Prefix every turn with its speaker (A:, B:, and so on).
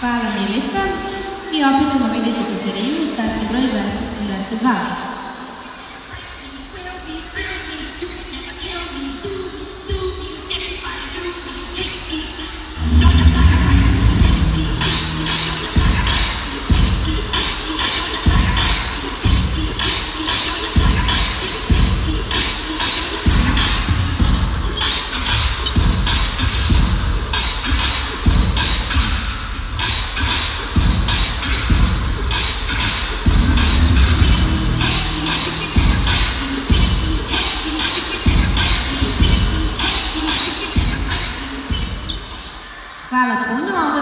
A: Hvala Milica. I opet ćemo vidjeti Katerinu, startni broj 272. 发了通知往